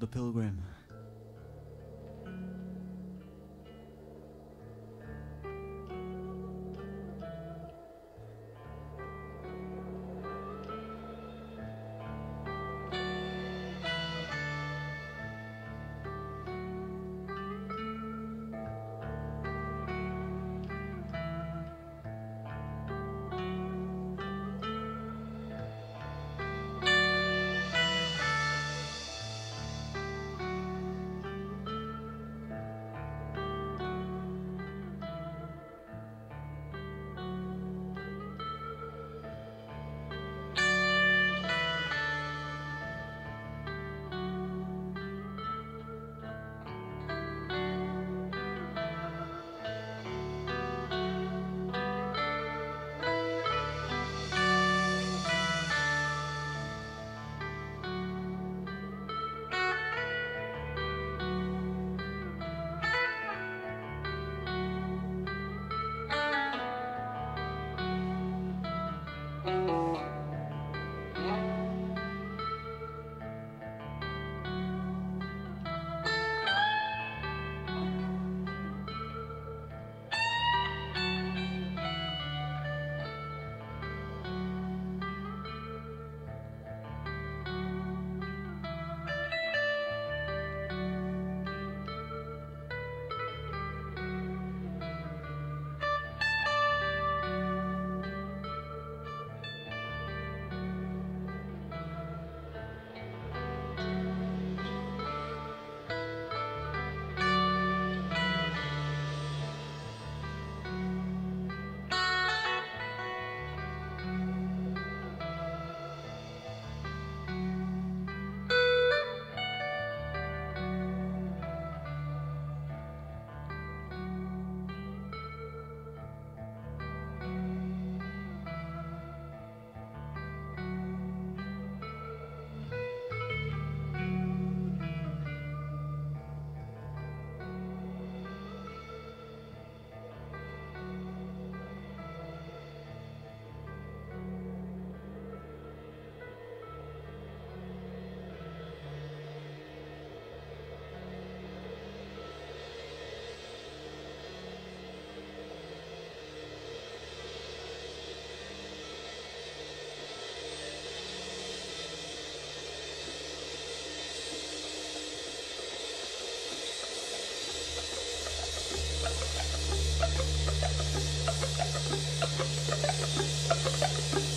The Pilgrim. Thank you.